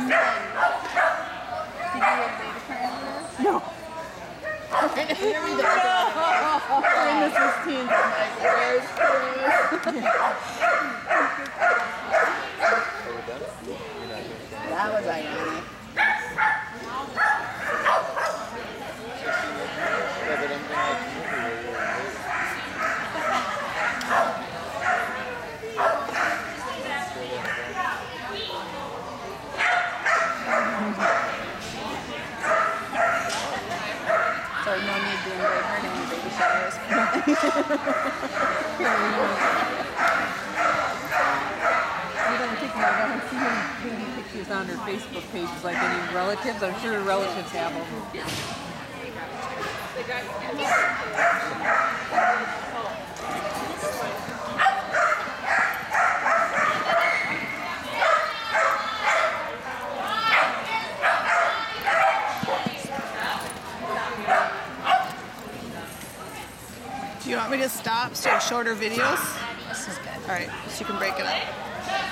Did you get data parameters? No. You're in the We're in the 16th. Like, that was ironic. So no need to invite her to any baby showers. You don't think I don't see any baby pictures on her Facebook page like any relatives. I'm sure her relatives have them. You want me to stop so shorter videos? This is good. All right, so you can break it up.